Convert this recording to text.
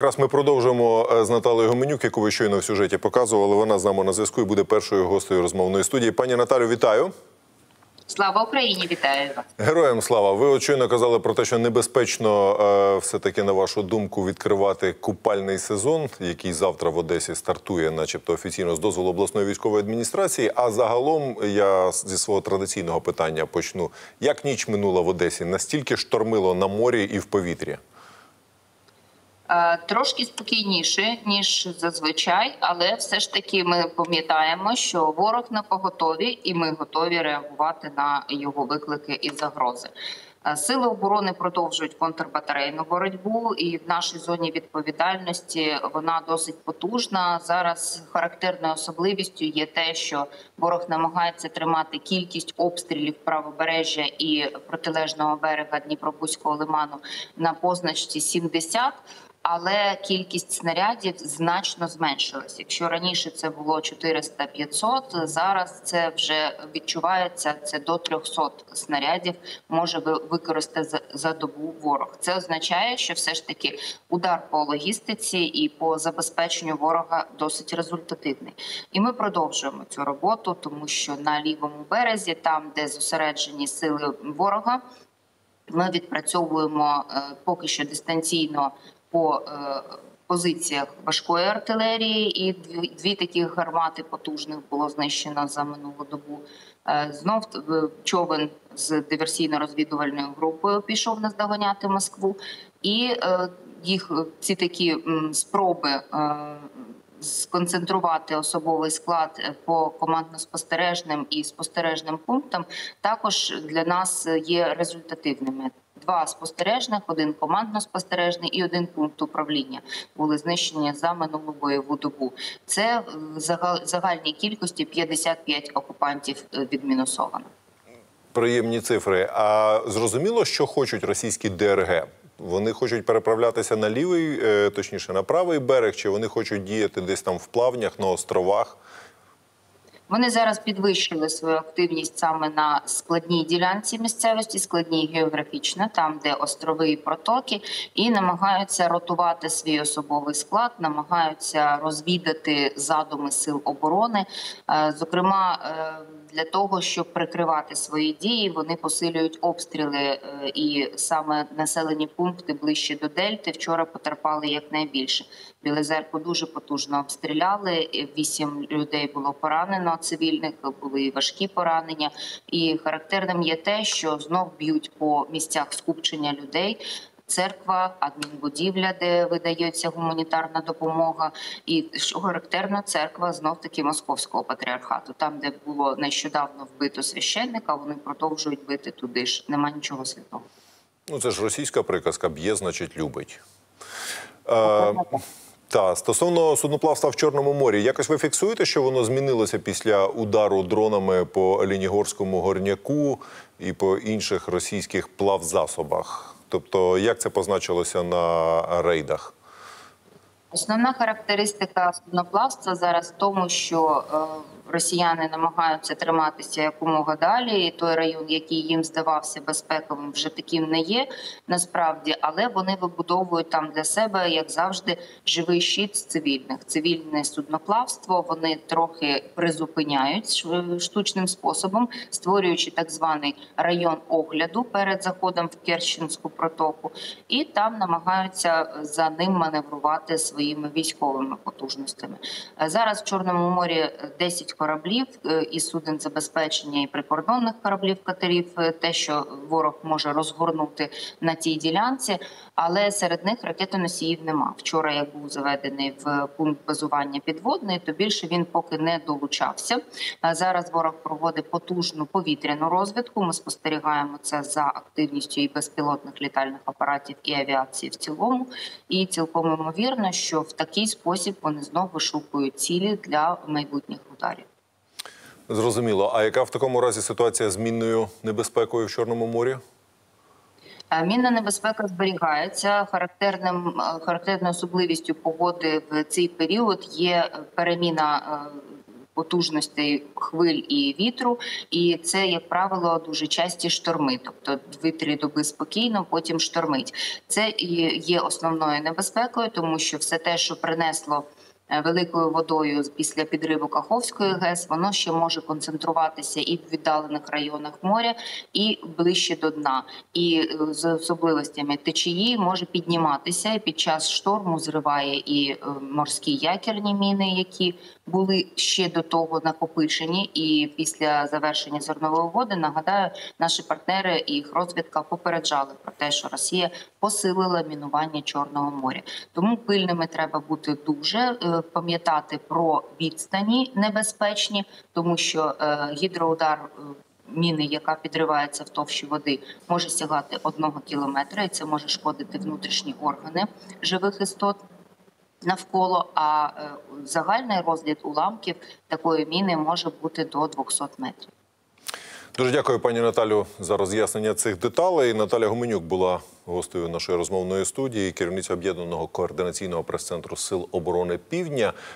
Якраз ми продовжуємо е, з Наталею Гоменюк, яку ви щойно в сюжеті показували. Вона з нами на зв'язку і буде першою гостею розмовної студії. Пані Наталю, вітаю. Слава Україні, вітаю вас. Героям слава. Ви щойно казали про те, що небезпечно е, все-таки, на вашу думку, відкривати купальний сезон, який завтра в Одесі стартує, начебто офіційно з дозволу обласної військової адміністрації. А загалом я зі свого традиційного питання почну: як ніч минула в Одесі? Настільки штормило на морі і в повітрі? Е, Трошки спокійніше ніж зазвичай, але все ж таки ми пам'ятаємо, що ворог на поготові, і ми готові реагувати на його виклики і загрози. Е, Сили оборони продовжують контрбатарейну боротьбу, і в нашій зоні відповідальності вона досить потужна. Зараз характерною особливістю є те, що ворог намагається тримати кількість обстрілів правобережжя і протилежного берега Дніпробузького лиману на позначці 70, але кількість снарядів значно зменшилась. Якщо раніше це було 400-500, зараз це вже відчувається. Це до 300 снарядів може ви- використати за, за добу ворог. Це означає, що все ж таки удар по логістиці і по забезпеченню ворога досить результативний. І ми продовжуємо цю роботу, тому що на лівому березі, там де зосереджені сили ворога, ми відпрацьовуємо е, поки що дистанційно по е, позиціях важкої артилерії, і дві, таких гармати потужних було знищено за минулу добу. Е, Знов е, човен з диверсійно-розвідувальною групою пішов наздоганяти Москву, і їх ці такі спроби. Сконцентрувати особовий склад по командно-спостережним і спостережним пунктам також для нас є результативними. Два спостережних, один командно-спостережний і один пункт управління були знищені за минулу бойову добу. Це в загал- загальній кількості 55 окупантів е, відмінусовано. Приємні цифри. А зрозуміло, що хочуть російські ДРГ? Вони хочуть переправлятися на лівий, е, точніше на правий берег, чи вони хочуть діяти десь там в плавнях, на островах? Вони зараз підвищили свою активність саме на складній ділянці місцевості, складній географічно, там де острови і протоки, і намагаються ротувати свій особовий склад, намагаються розвідати задуми сил оборони. Е, Зокрема, е, для того, щоб прикривати свої дії, вони посилюють обстріли, е, і саме населені пункти ближче до Дельти вчора потерпали якнайбільше. Білозерку дуже потужно обстріляли. Вісім людей було поранено цивільних, були важкі поранення. І характерним є те, що знов б'ють по місцях скупчення людей. Церква, адмінбудівля, де видається гуманітарна допомога, і що характерно, церква знов таки московського патріархату. Там, де було нещодавно вбито священника, вони продовжують бити туди ж. Нема нічого святого. Ну це ж російська приказка б'є, значить, любить. Е, та стосовно судноплавства в Чорному морі, якось ви фіксуєте, що воно змінилося після удару дронами по Лінігорському горняку і по інших російських плавзасобах? Тобто, як це позначилося на рейдах? Основна характеристика судноплавства зараз в тому, що е, росіяни намагаються триматися якомога далі. І той район, який їм здавався безпековим, вже таким не є насправді, але вони вибудовують там для себе, як завжди, живий щит з цивільних. Цивільне судноплавство вони трохи призупиняють штучним способом, створюючи так званий район огляду перед заходом в Керченську протоку, і там намагаються за ним маневрувати своїми військовими потужностями. Е, Зараз в Чорному морі 10 кораблів е, і суден забезпечення і прикордонних кораблів катерів, е, те, що ворог може розгорнути на цій ділянці, але серед них ракетоносіїв нема. Вчора, як був заведений в пункт базування підводний, то більше він поки не долучався. Зараз ворог проводить потужну повітряну розвідку. Ми спостерігаємо це за активністю і безпілотних літальних апаратів і авіації в цілому. І цілком ймовірно, що в такий спосіб вони знову вишукують цілі для майбутніх ударів. Зрозуміло. А яка в такому разі ситуація з мінною небезпекою в Чорному морі? Е, Мінна небезпека зберігається. Характерним е, характерною особливістю погоди в цей період є переміна е, потужностей хвиль і вітру. І це, як правило, дуже часті шторми. Тобто дві-три доби спокійно, потім штормить. Це є основною небезпекою, тому що все те, що принесло. Е, Великою водою після підриву Каховської ГЕС воно ще може концентруватися і в віддалених районах моря, і ближче до дна. І е, з особливостями течії може підніматися і під час шторму зриває і е, морські якірні міни, які були ще до того накопичені. І після завершення зернової води нагадаю, наші партнери і їх розвідка попереджали про те, що Росія посилила мінування Чорного моря. Тому пильними треба бути дуже е, пам'ятати про відстані небезпечні, тому що е, гідроудар. е, Міни, яка підривається в товщі води, може сягати одного кілометра, і це може шкодити внутрішні органи живих істот навколо. А загальний розгляд уламків такої міни може бути до 200 метрів. Дуже дякую, пані Наталю, за роз'яснення цих деталей. Наталя Гуменюк була гостею нашої розмовної студії, керівниця об'єднаного координаційного прес-центру Сил оборони Півдня.